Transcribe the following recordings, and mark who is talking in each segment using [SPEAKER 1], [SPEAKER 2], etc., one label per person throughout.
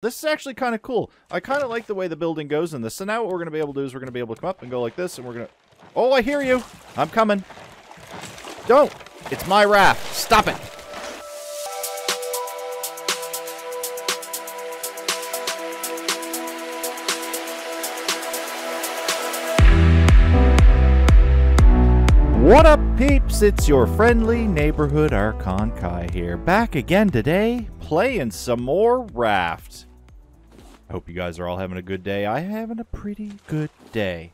[SPEAKER 1] this is actually kind of cool. I kind of like the way the building goes in this. So now what we're going to be able to do is we're going to be able to come up and go like this, and we're going to... Oh, I hear you. I'm coming. Don't. It's my raft. Stop it. What up, peeps? It's your friendly neighborhood Arkon Kai here. Back again today, playing some more Raft. I hope you guys are all having a good day. I'm having a pretty good day.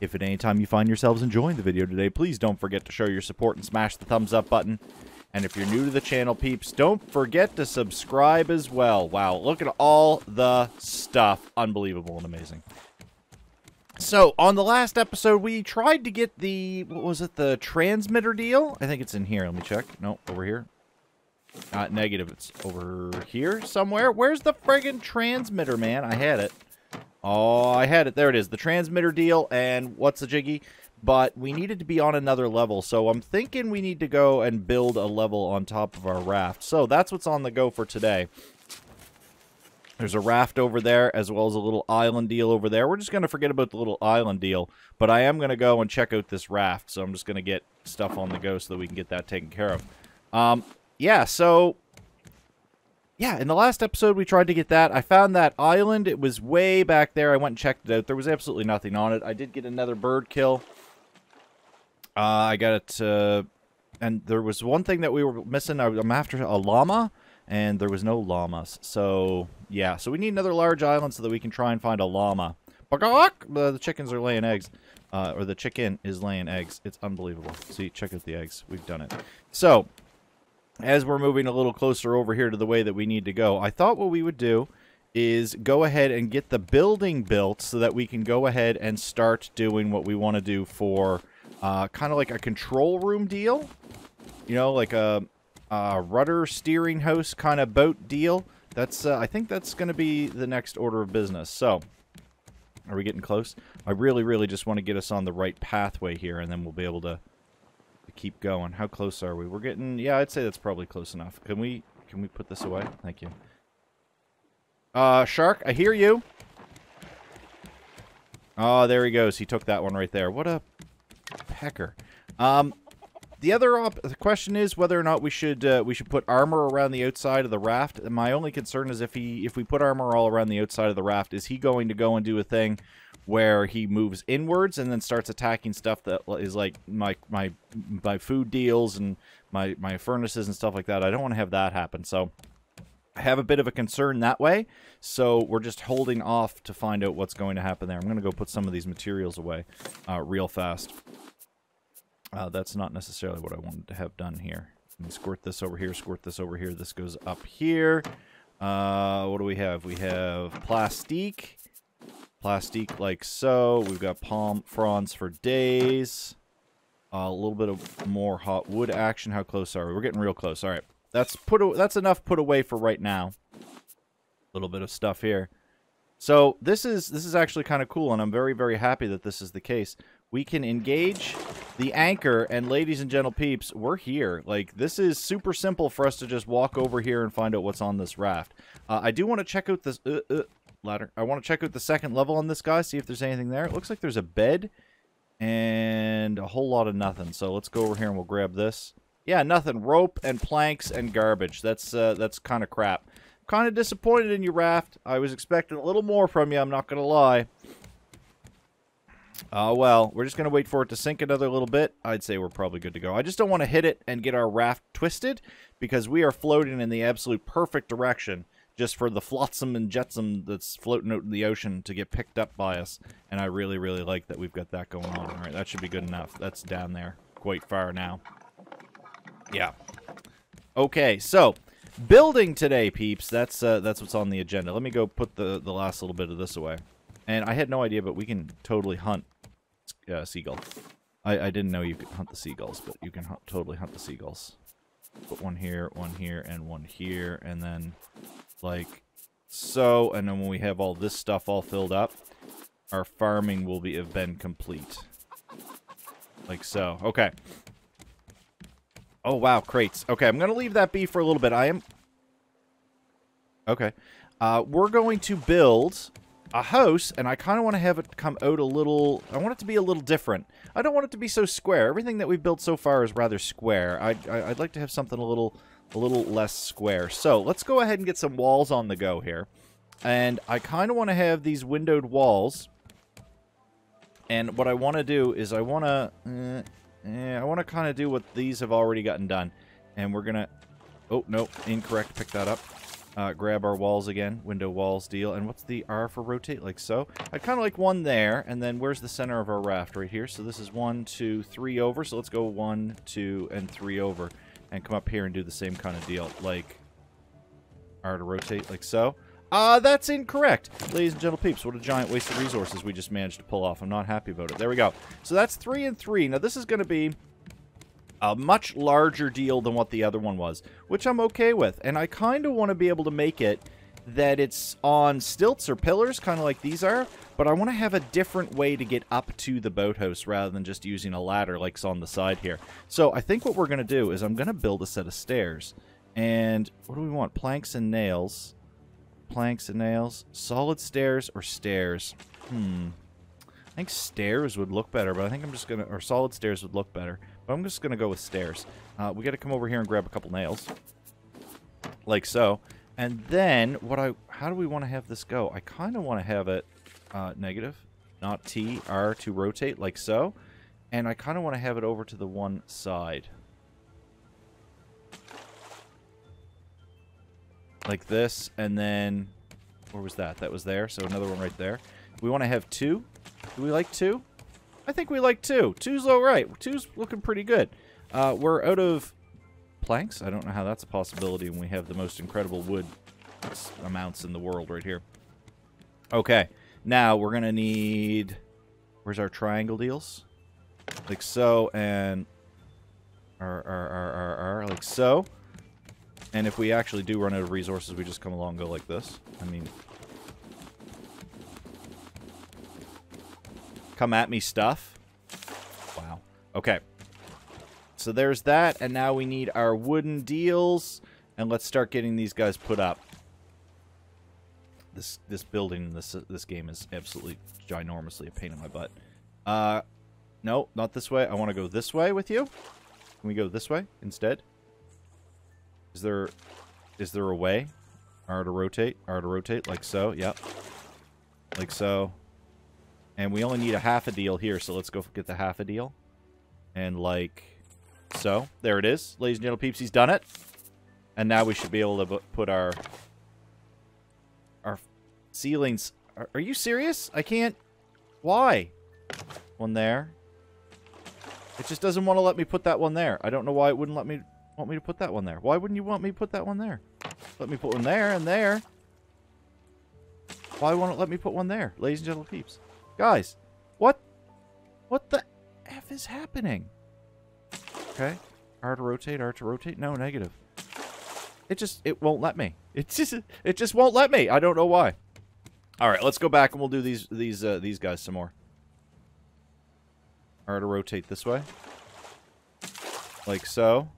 [SPEAKER 1] If at any time you find yourselves enjoying the video today, please don't forget to show your support and smash the thumbs up button. And if you're new to the channel, peeps, don't forget to subscribe as well. Wow, look at all the stuff. Unbelievable and amazing. So, on the last episode, we tried to get the, what was it, the transmitter deal? I think it's in here. Let me check. No, over here. Uh, negative. It's over here somewhere. Where's the friggin' transmitter, man? I had it. Oh, I had it. There it is. The transmitter deal and what's the jiggy? But we needed to be on another level, so I'm thinking we need to go and build a level on top of our raft. So that's what's on the go for today. There's a raft over there, as well as a little island deal over there. We're just going to forget about the little island deal, but I am going to go and check out this raft, so I'm just going to get stuff on the go so that we can get that taken care of. Um, yeah, so... Yeah, in the last episode, we tried to get that. I found that island. It was way back there. I went and checked it out. There was absolutely nothing on it. I did get another bird kill. Uh, I got it... Uh, and there was one thing that we were missing. I'm after a llama and there was no llamas. So, yeah. So we need another large island so that we can try and find a llama. The chickens are laying eggs. Uh, or the chicken is laying eggs. It's unbelievable. See, check out the eggs. We've done it. So, as we're moving a little closer over here to the way that we need to go, I thought what we would do is go ahead and get the building built so that we can go ahead and start doing what we want to do for uh, kind of like a control room deal. You know, like a uh, rudder steering house kind of boat deal. That's uh, I think that's going to be the next order of business. So, are we getting close? I really, really just want to get us on the right pathway here, and then we'll be able to keep going. How close are we? We're getting, yeah, I'd say that's probably close enough. Can we, can we put this away? Thank you. Uh, Shark, I hear you. Oh, there he goes. He took that one right there. What a pecker. Um, the other op the question is whether or not we should uh, we should put armor around the outside of the raft. My only concern is if he if we put armor all around the outside of the raft, is he going to go and do a thing where he moves inwards and then starts attacking stuff that is like my my my food deals and my my furnaces and stuff like that. I don't want to have that happen. So I have a bit of a concern that way. So we're just holding off to find out what's going to happen there. I'm going to go put some of these materials away uh, real fast. Uh, that's not necessarily what I wanted to have done here. Squirt this over here, squirt this over here. This goes up here. Uh, what do we have? We have plastique. Plastique like so. We've got palm fronds for days. Uh, a little bit of more hot wood action. How close are we? We're getting real close. All right. That's put. That's enough put away for right now. A little bit of stuff here. So this is this is actually kind of cool, and I'm very very happy that this is the case we can engage the anchor, and ladies and gentle peeps, we're here. Like, this is super simple for us to just walk over here and find out what's on this raft. Uh, I do want to check out this uh, uh, ladder. I want to check out the second level on this guy, see if there's anything there. It looks like there's a bed and a whole lot of nothing. So let's go over here and we'll grab this. Yeah, nothing. Rope and planks and garbage. That's uh, that's kind of crap. Kind of disappointed in you, Raft. I was expecting a little more from you, I'm not going to lie. Oh, uh, well, we're just going to wait for it to sink another little bit. I'd say we're probably good to go. I just don't want to hit it and get our raft twisted because we are floating in the absolute perfect direction just for the flotsam and jetsam that's floating out in the ocean to get picked up by us. And I really, really like that we've got that going on. All right, that should be good enough. That's down there quite far now. Yeah. Okay, so building today, peeps. That's uh, that's what's on the agenda. Let me go put the, the last little bit of this away. And I had no idea, but we can totally hunt uh, seagull. I, I didn't know you could hunt the seagulls, but you can hunt, totally hunt the seagulls. Put one here, one here, and one here, and then like so. And then when we have all this stuff all filled up, our farming will be have been complete. Like so. Okay. Oh, wow, crates. Okay, I'm going to leave that be for a little bit. I am... Okay. Uh, we're going to build a house, and I kind of want to have it come out a little... I want it to be a little different. I don't want it to be so square. Everything that we've built so far is rather square. I'd, I'd like to have something a little, a little less square. So let's go ahead and get some walls on the go here. And I kind of want to have these windowed walls. And what I want to do is I want to... Eh, eh, I want to kind of do what these have already gotten done. And we're going to... Oh, no. Incorrect. Pick that up. Uh, grab our walls again. Window walls deal. And what's the R for rotate? Like so. I'd kind of like one there. And then where's the center of our raft? Right here. So this is one, two, three over. So let's go one, two, and three over. And come up here and do the same kind of deal. Like R to rotate like so. Uh, that's incorrect. Ladies and gentle peeps, what a giant waste of resources we just managed to pull off. I'm not happy about it. There we go. So that's three and three. Now this is going to be a much larger deal than what the other one was, which I'm okay with. And I kind of want to be able to make it that it's on stilts or pillars, kind of like these are, but I want to have a different way to get up to the boathouse rather than just using a ladder like's on the side here. So I think what we're going to do is I'm going to build a set of stairs. And what do we want? Planks and nails. Planks and nails. Solid stairs or stairs? Hmm. I think stairs would look better, but I think I'm just going to... Or solid stairs would look better. But I'm just going to go with stairs. Uh, we got to come over here and grab a couple nails. Like so. And then, what I, how do we want to have this go? I kind of want to have it uh, negative, not T, R to rotate, like so. And I kind of want to have it over to the one side. Like this, and then, where was that? That was there, so another one right there. We want to have two. Do we like two? I think we like two. Two's all right. Two's looking pretty good. Uh, we're out of planks. I don't know how that's a possibility when we have the most incredible wood amounts in the world right here. Okay. Now, we're going to need... Where's our triangle deals? Like so, and... R, R, R, R, R, like so. And if we actually do run out of resources, we just come along go like this. I mean, Come at me stuff. Wow. Okay. So there's that, and now we need our wooden deals, and let's start getting these guys put up. This this building this this game is absolutely ginormously a pain in my butt. Uh, no, not this way. I want to go this way with you. Can we go this way instead? Is there is there a way? R to rotate, R to rotate, like so. Yep. Like so. And we only need a half a deal here, so let's go get the half a deal. And like so. There it is. Ladies and gentlemen peeps, he's done it. And now we should be able to put our our ceilings. Are, are you serious? I can't. Why? One there. It just doesn't want to let me put that one there. I don't know why it wouldn't let me want me to put that one there. Why wouldn't you want me to put that one there? Let me put one there and there. Why won't it let me put one there? Ladies and gentlemen peeps. Guys, what? What the F is happening? Okay. R to rotate, R to rotate. No, negative. It just, it won't let me. It just, it just won't let me. I don't know why. All right, let's go back and we'll do these, these, uh, these guys some more. R to rotate this way. Like so.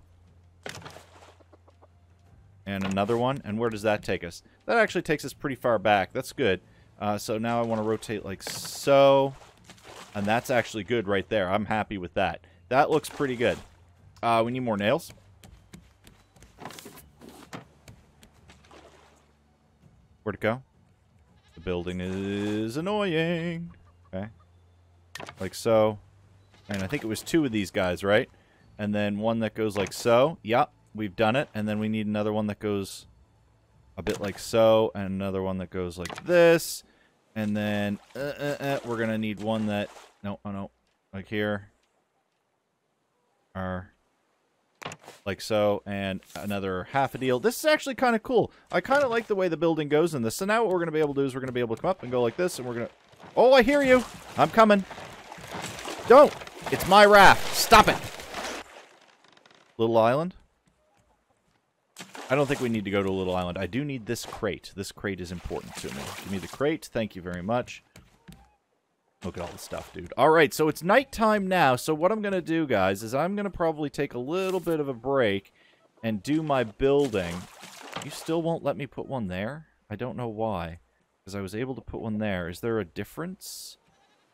[SPEAKER 1] And another one. And where does that take us? That actually takes us pretty far back. That's good. Uh, so now I want to rotate like so. And that's actually good right there. I'm happy with that. That looks pretty good. Uh, we need more nails. Where'd it go? Building is annoying. Okay. Like so. And I think it was two of these guys, right? And then one that goes like so. Yep, we've done it. And then we need another one that goes a bit like so. And another one that goes like this. And then uh, uh, uh, we're going to need one that... No, oh no. Like here. Or like so, and another half a deal. This is actually kind of cool. I kind of like the way the building goes in this. So now what we're going to be able to do is we're going to be able to come up and go like this, and we're going to... Oh, I hear you. I'm coming. Don't. It's my raft. Stop it. Little island. I don't think we need to go to a little island. I do need this crate. This crate is important to me. Give me the crate. Thank you very much. Look at all the stuff, dude. All right, so it's nighttime now. So what I'm going to do, guys, is I'm going to probably take a little bit of a break and do my building. You still won't let me put one there? I don't know why. Because I was able to put one there. Is there a difference?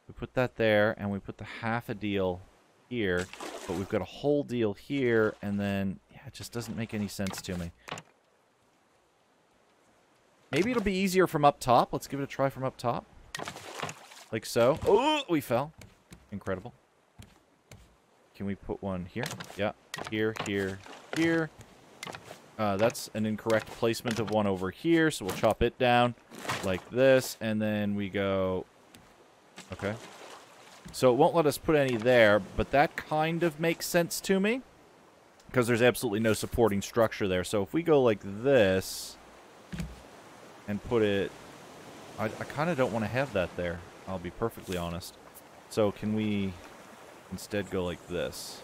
[SPEAKER 1] We put that there, and we put the half a deal here. But we've got a whole deal here, and then... Yeah, it just doesn't make any sense to me. Maybe it'll be easier from up top. Let's give it a try from up top. Like so. Oh, we fell. Incredible. Can we put one here? Yeah. Here, here, here. Uh, that's an incorrect placement of one over here, so we'll chop it down like this, and then we go... Okay. So it won't let us put any there, but that kind of makes sense to me, because there's absolutely no supporting structure there. So if we go like this, and put it... I, I kind of don't want to have that there, I'll be perfectly honest. So can we instead go like this?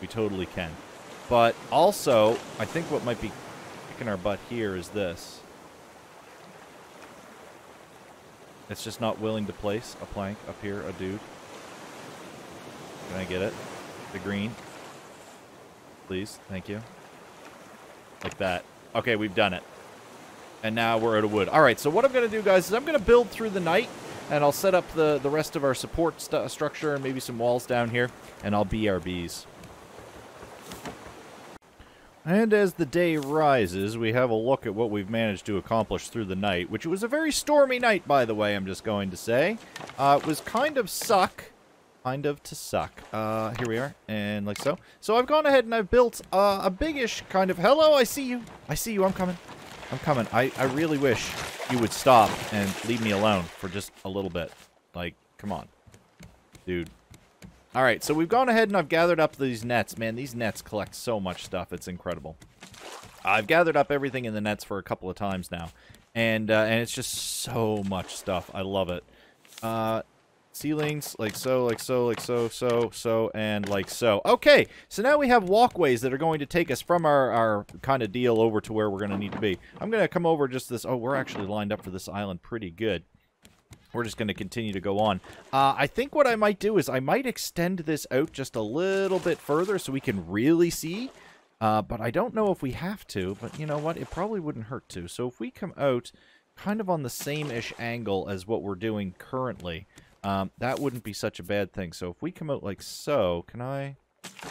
[SPEAKER 1] We totally can. But also, I think what might be kicking our butt here is this. It's just not willing to place a plank up here, a dude. Can I get it? The green. Please, thank you. Like that. Okay, we've done it. And now we're out of wood. All right, so what I'm going to do, guys, is I'm going to build through the night, and I'll set up the, the rest of our support st structure and maybe some walls down here, and I'll BRBs. And as the day rises, we have a look at what we've managed to accomplish through the night, which it was a very stormy night, by the way, I'm just going to say. Uh, it was kind of suck. Kind of to suck. Uh, here we are, and like so. So I've gone ahead and I've built uh, a biggish kind of... Hello, I see you. I see you, I'm coming. I'm coming. I, I really wish you would stop and leave me alone for just a little bit. Like, come on. Dude. Alright, so we've gone ahead and I've gathered up these nets. Man, these nets collect so much stuff. It's incredible. I've gathered up everything in the nets for a couple of times now. And, uh, and it's just so much stuff. I love it. Uh, ceilings, like so, like so, like so, so, so, and like so. Okay, so now we have walkways that are going to take us from our, our kind of deal over to where we're going to need to be. I'm going to come over just this... Oh, we're actually lined up for this island pretty good. We're just going to continue to go on. Uh, I think what I might do is I might extend this out just a little bit further so we can really see. Uh, but I don't know if we have to. But you know what? It probably wouldn't hurt to. So if we come out kind of on the same-ish angle as what we're doing currently... Um, that wouldn't be such a bad thing. So if we come out like so, can I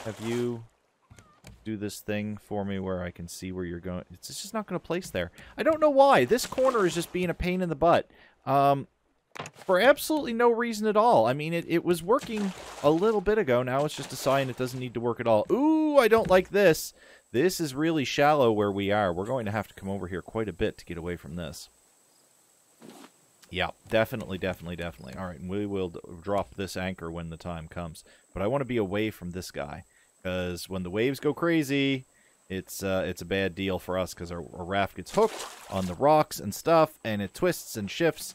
[SPEAKER 1] have you do this thing for me where I can see where you're going? It's just not going to place there. I don't know why. This corner is just being a pain in the butt. Um, for absolutely no reason at all. I mean, it, it was working a little bit ago. Now it's just a sign it doesn't need to work at all. Ooh, I don't like this. This is really shallow where we are. We're going to have to come over here quite a bit to get away from this. Yeah, definitely, definitely, definitely. All right, and we will drop this anchor when the time comes. But I want to be away from this guy, because when the waves go crazy, it's uh, it's a bad deal for us, because our, our raft gets hooked on the rocks and stuff, and it twists and shifts,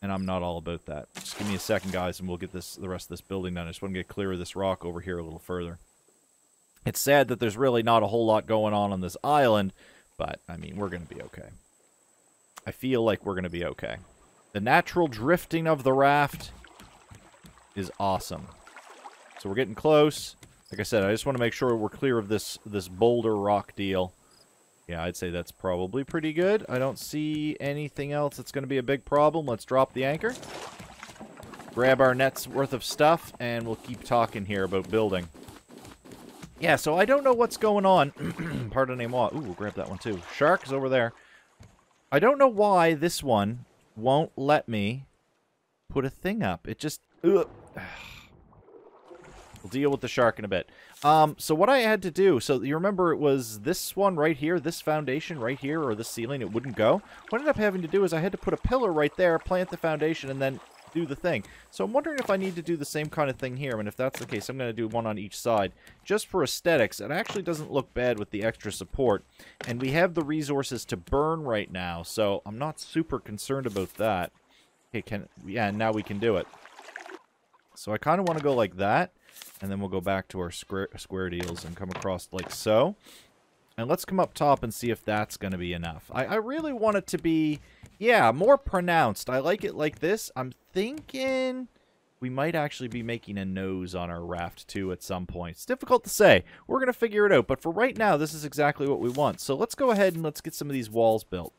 [SPEAKER 1] and I'm not all about that. Just give me a second, guys, and we'll get this the rest of this building done. I just want to get clear of this rock over here a little further. It's sad that there's really not a whole lot going on on this island, but, I mean, we're going to be okay. I feel like we're going to be okay. The natural drifting of the raft is awesome. So we're getting close. Like I said, I just want to make sure we're clear of this this boulder rock deal. Yeah, I'd say that's probably pretty good. I don't see anything else that's going to be a big problem. Let's drop the anchor. Grab our net's worth of stuff, and we'll keep talking here about building. Yeah, so I don't know what's going on. Pardon moi. Ooh, we'll grab that one too. Shark is over there. I don't know why this one won't let me put a thing up. It just... Ugh. We'll deal with the shark in a bit. Um, so what I had to do, so you remember it was this one right here, this foundation right here, or this ceiling, it wouldn't go. What I ended up having to do is I had to put a pillar right there, plant the foundation, and then do the thing. So I'm wondering if I need to do the same kind of thing here, and if that's the case, I'm going to do one on each side. Just for aesthetics, it actually doesn't look bad with the extra support, and we have the resources to burn right now, so I'm not super concerned about that. Okay, can yeah, now we can do it. So I kind of want to go like that, and then we'll go back to our square, square deals and come across like so. And let's come up top and see if that's going to be enough. I, I really want it to be, yeah, more pronounced. I like it like this. I'm thinking we might actually be making a nose on our raft too at some point. It's difficult to say. We're going to figure it out. But for right now, this is exactly what we want. So let's go ahead and let's get some of these walls built.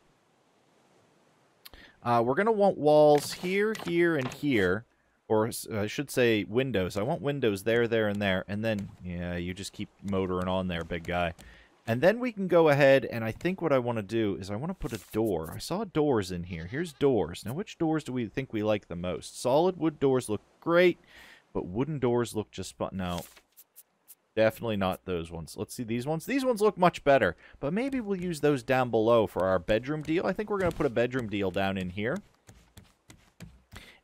[SPEAKER 1] Uh, we're going to want walls here, here, and here. Or I should say windows. I want windows there, there, and there. And then, yeah, you just keep motoring on there, big guy. And then we can go ahead, and I think what I want to do is I want to put a door. I saw doors in here. Here's doors. Now, which doors do we think we like the most? Solid wood doors look great, but wooden doors look just fun. No, definitely not those ones. Let's see these ones. These ones look much better, but maybe we'll use those down below for our bedroom deal. I think we're going to put a bedroom deal down in here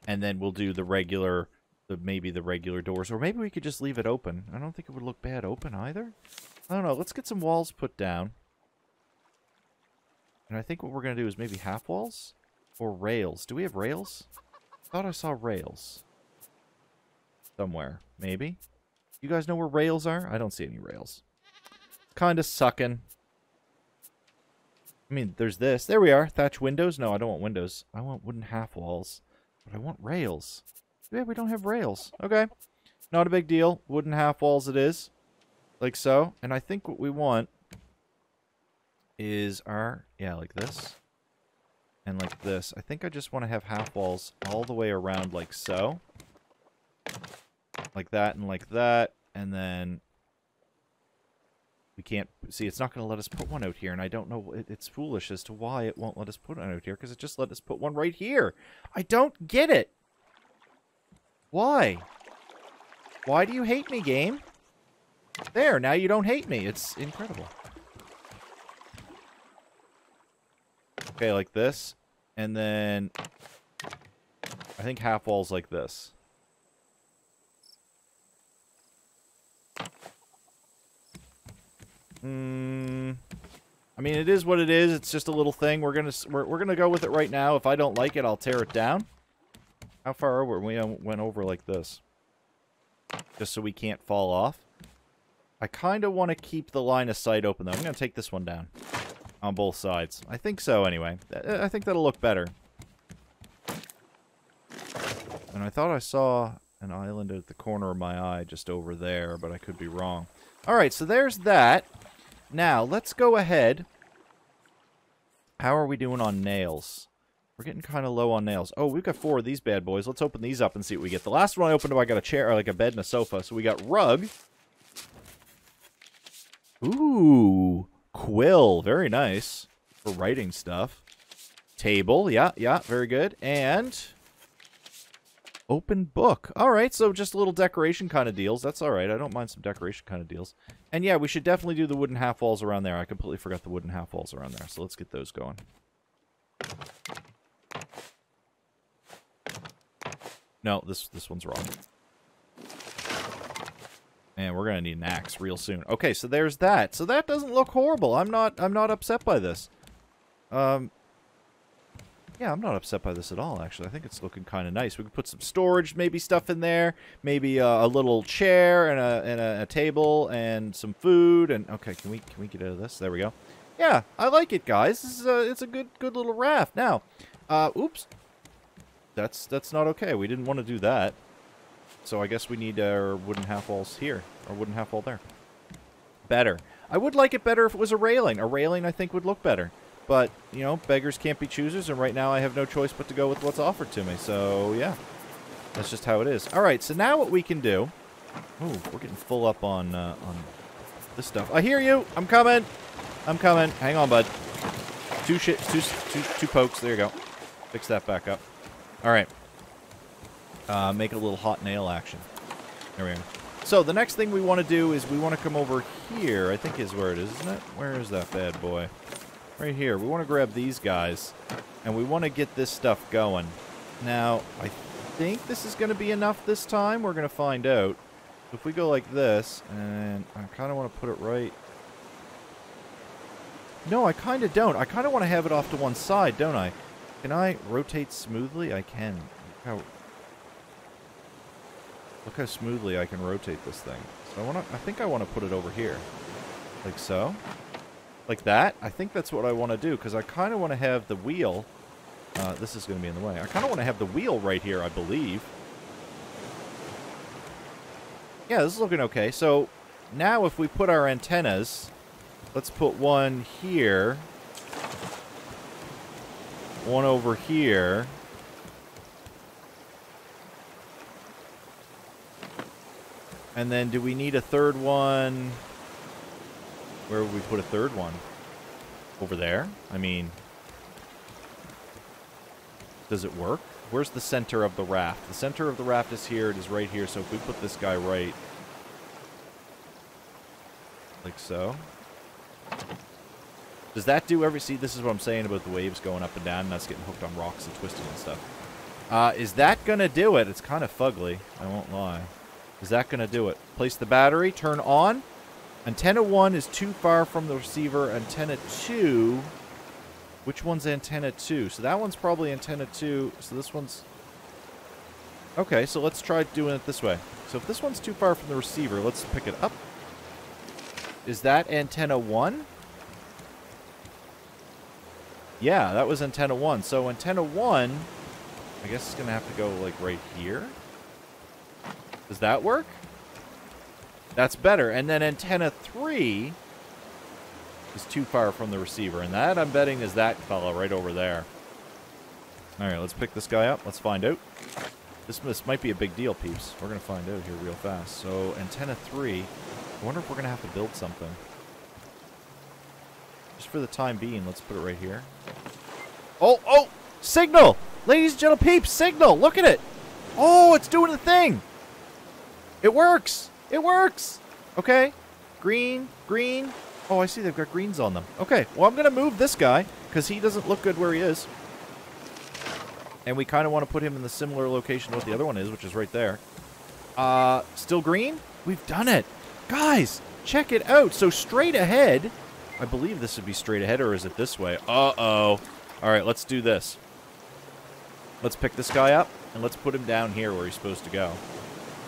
[SPEAKER 1] and then we'll do the regular, the maybe the regular doors, or maybe we could just leave it open. I don't think it would look bad open either. I don't know. Let's get some walls put down. And I think what we're going to do is maybe half walls or rails. Do we have rails? I thought I saw rails. Somewhere. Maybe? You guys know where rails are? I don't see any rails. Kind of sucking. I mean, there's this. There we are. Thatch windows. No, I don't want windows. I want wooden half walls. But I want rails. Yeah, we don't have rails. Okay. Not a big deal. Wooden half walls it is. Like so. And I think what we want is our... Yeah, like this. And like this. I think I just want to have half walls all the way around like so. Like that and like that. And then... We can't... See, it's not going to let us put one out here. And I don't know... It, it's foolish as to why it won't let us put one out here. Because it just let us put one right here. I don't get it. Why? Why do you hate me, game? There, now you don't hate me. It's incredible. Okay, like this. And then... I think half walls like this. Hmm... I mean, it is what it is. It's just a little thing. We're gonna we're, we're gonna go with it right now. If I don't like it, I'll tear it down. How far over? We went over like this, just so we can't fall off. I kind of want to keep the line of sight open though. I'm gonna take this one down on both sides. I think so anyway. Uh, I think that'll look better. And I thought I saw an island at the corner of my eye just over there, but I could be wrong. All right, so there's that. Now, let's go ahead. How are we doing on nails? We're getting kind of low on nails. Oh, we've got four of these bad boys. Let's open these up and see what we get. The last one I opened up, I got a chair, like a bed and a sofa. So we got rug. Ooh, quill. Very nice for writing stuff. Table. Yeah, yeah, very good. And open book. All right, so just a little decoration kind of deals. That's all right. I don't mind some decoration kind of deals. And yeah, we should definitely do the wooden half walls around there. I completely forgot the wooden half walls around there. So let's get those going. No, this this one's wrong. And we're gonna need an axe real soon. Okay, so there's that. So that doesn't look horrible. I'm not I'm not upset by this. Um yeah, I'm not upset by this at all, actually. I think it's looking kind of nice. We could put some storage, maybe stuff in there. Maybe a little chair and, a, and a, a, table and some food. And Okay, can we can we get out of this? There we go. Yeah, I like it, guys. This is a, it's a good good little raft. Now, uh, oops. That's, that's not okay. We didn't want to do that. So I guess we need our wooden half walls here. Or wooden half wall there. Better. I would like it better if it was a railing. A railing, I think, would look better. But, you know, beggars can't be choosers, and right now I have no choice but to go with what's offered to me. So, yeah. That's just how it is. All right, so now what we can do... Ooh, we're getting full up on, uh, on this stuff. I hear you! I'm coming! I'm coming. Hang on, bud. Two shit, two, two, two pokes. There you go. Fix that back up. All right. Uh, make a little hot nail action. There we go. So the next thing we want to do is we want to come over here. I think is where it is, isn't it? Where is that bad boy? right here. We want to grab these guys, and we want to get this stuff going. Now, I think this is going to be enough this time. We're going to find out. If we go like this, and I kind of want to put it right... No, I kind of don't. I kind of want to have it off to one side, don't I? Can I rotate smoothly? I can. Look how, look how smoothly I can rotate this thing. So I want to. I think I want to put it over here, like so. Like that? I think that's what I want to do, because I kind of want to have the wheel... Uh, this is going to be in the way. I kind of want to have the wheel right here, I believe. Yeah, this is looking okay. So, now if we put our antennas... Let's put one here. one over here. And then do we need a third one? Where would we put a third one? Over there? I mean, does it work? Where's the center of the raft? The center of the raft is here. It is right here. So if we put this guy right, like so. Does that do every... See, this is what I'm saying about the waves going up and down and us getting hooked on rocks and twisting and stuff. Uh, is that going to do it? It's kind of fugly. I won't lie. Is that going to do it? Place the battery. Turn on. Antenna 1 is too far from the receiver. Antenna 2... Which one's antenna 2? So that one's probably antenna 2. So this one's... Okay, so let's try doing it this way. So if this one's too far from the receiver, let's pick it up. Is that antenna 1? Yeah, that was antenna 1. So antenna 1, I guess it's going to have to go, like, right here. Does that work? That's better. And then antenna 3 is too far from the receiver. And that, I'm betting, is that fella right over there. All right, let's pick this guy up. Let's find out. This, this might be a big deal, peeps. We're going to find out here real fast. So, antenna 3. I wonder if we're going to have to build something. Just for the time being, let's put it right here. Oh, oh! Signal! Ladies and gentlemen, peeps, signal! Look at it! Oh, it's doing the thing! It works! It works! Okay. Green, green, Oh, I see they've got greens on them. Okay, well, I'm going to move this guy because he doesn't look good where he is. And we kind of want to put him in the similar location to what the other one is, which is right there. Uh, still green? We've done it. Guys, check it out. So straight ahead, I believe this would be straight ahead, or is it this way? Uh-oh. All right, let's do this. Let's pick this guy up, and let's put him down here where he's supposed to go.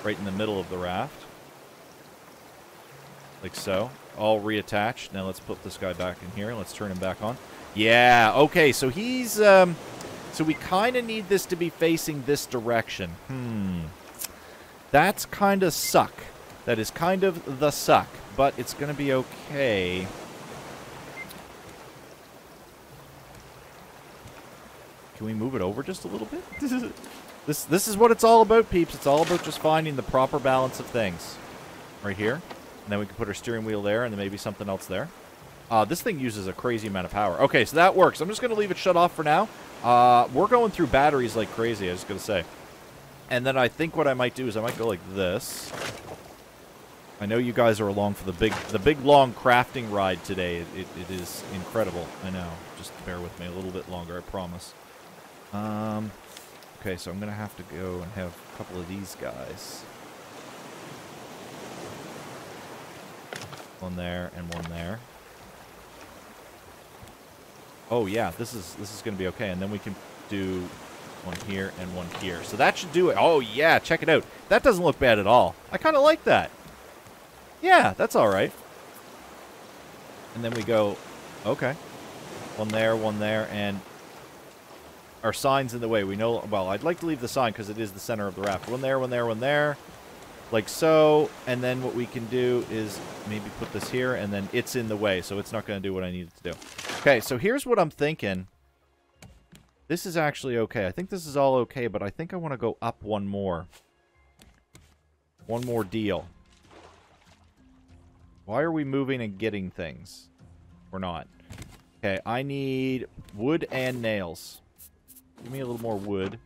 [SPEAKER 1] Right in the middle of the raft. Like so all reattached. Now let's put this guy back in here. Let's turn him back on. Yeah, okay, so he's... Um, so we kind of need this to be facing this direction. Hmm. That's kind of suck. That is kind of the suck. But it's going to be okay. Can we move it over just a little bit? this this is what it's all about, peeps. It's all about just finding the proper balance of things. Right here. And then we can put our steering wheel there and then maybe something else there. Uh, this thing uses a crazy amount of power. Okay, so that works. I'm just going to leave it shut off for now. Uh, we're going through batteries like crazy, I was going to say. And then I think what I might do is I might go like this. I know you guys are along for the big, the big long crafting ride today. It, it, it is incredible. I know. Just bear with me a little bit longer, I promise. Um, okay, so I'm going to have to go and have a couple of these guys. One there and one there. Oh yeah, this is this is going to be okay. And then we can do one here and one here. So that should do it. Oh yeah, check it out. That doesn't look bad at all. I kind of like that. Yeah, that's all right. And then we go, okay. One there, one there, and our sign's in the way. We know, well, I'd like to leave the sign because it is the center of the raft. One there, one there, one there like so. And then what we can do is maybe put this here, and then it's in the way, so it's not going to do what I need it to do. Okay, so here's what I'm thinking. This is actually okay. I think this is all okay, but I think I want to go up one more. One more deal. Why are we moving and getting things? We're not. Okay, I need wood and nails. Give me a little more wood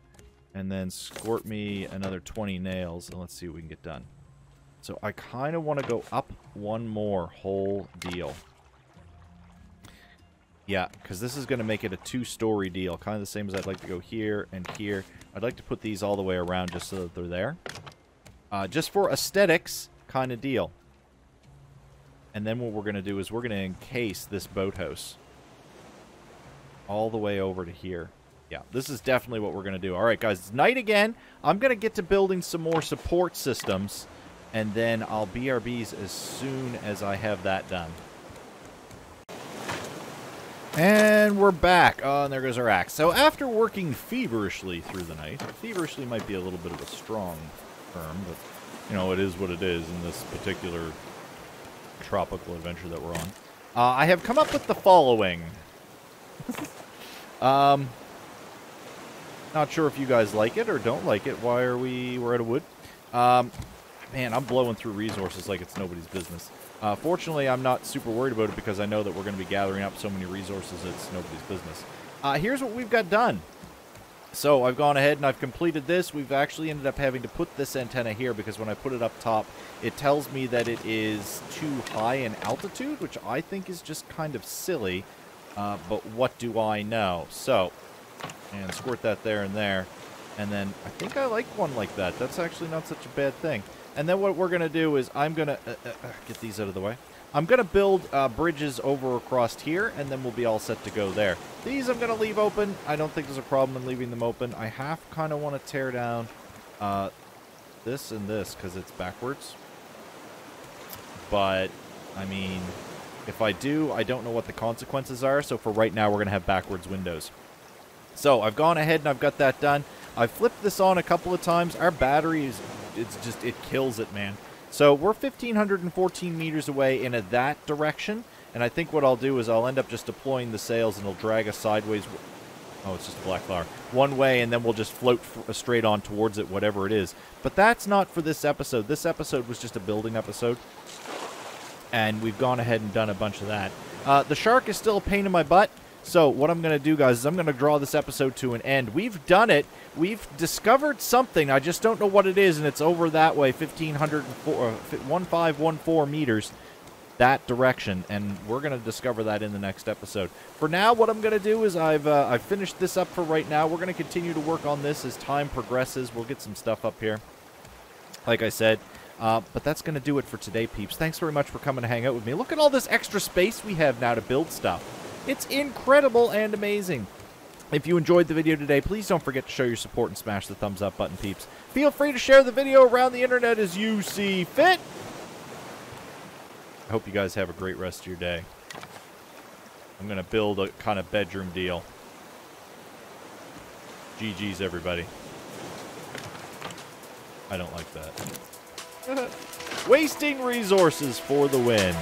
[SPEAKER 1] and then squirt me another 20 nails, and let's see what we can get done. So I kind of want to go up one more whole deal. Yeah, because this is going to make it a two-story deal. Kind of the same as I'd like to go here and here. I'd like to put these all the way around just so that they're there. Uh, just for aesthetics kind of deal. And then what we're going to do is we're going to encase this boathouse all the way over to here. Yeah, this is definitely what we're going to do. All right, guys, it's night again. I'm going to get to building some more support systems, and then I'll BRBs as soon as I have that done. And we're back. Oh, and there goes our axe. So after working feverishly through the night, feverishly might be a little bit of a strong term, but, you know, it is what it is in this particular tropical adventure that we're on. Uh, I have come up with the following. um, Not sure if you guys like it or don't like it. Why are we... We're out of wood. Um, man, I'm blowing through resources like it's nobody's business. Uh, fortunately, I'm not super worried about it because I know that we're going to be gathering up so many resources it's nobody's business. Uh, here's what we've got done. So I've gone ahead and I've completed this. We've actually ended up having to put this antenna here because when I put it up top, it tells me that it is too high in altitude, which I think is just kind of silly. Uh, but what do I know? So, and squirt that there and there. And then I think I like one like that. That's actually not such a bad thing. And then what we're going to do is I'm going to uh, uh, uh, get these out of the way. I'm going to build uh, bridges over across here, and then we'll be all set to go there. These I'm going to leave open. I don't think there's a problem in leaving them open. I half kind of want to tear down uh, this and this because it's backwards. But, I mean, if I do, I don't know what the consequences are. So for right now, we're going to have backwards windows. So I've gone ahead and I've got that done. I've flipped this on a couple of times. Our battery is, it's just, it kills it, man. So we're 1,514 meters away in a that direction. And I think what I'll do is I'll end up just deploying the sails and it'll drag us sideways. Oh, it's just a black flower. One way, and then we'll just float uh, straight on towards it, whatever it is. But that's not for this episode. This episode was just a building episode. And we've gone ahead and done a bunch of that. Uh, the shark is still a pain in my butt. So what I'm going to do, guys, is I'm going to draw this episode to an end. We've done it. We've discovered something. I just don't know what it is, and it's over that way, 1514 uh, meters that direction, and we're going to discover that in the next episode. For now, what I'm going to do is I've uh, I've finished this up for right now. We're going to continue to work on this as time progresses. We'll get some stuff up here, like I said. Uh, but that's going to do it for today, peeps. Thanks very much for coming to hang out with me. Look at all this extra space we have now to build stuff. It's incredible and amazing. If you enjoyed the video today, please don't forget to show your support and smash the thumbs up button, peeps. Feel free to share the video around the internet as you see fit. I hope you guys have a great rest of your day. I'm going to build a kind of bedroom deal. GG's, everybody. I don't like that. Wasting resources for the win.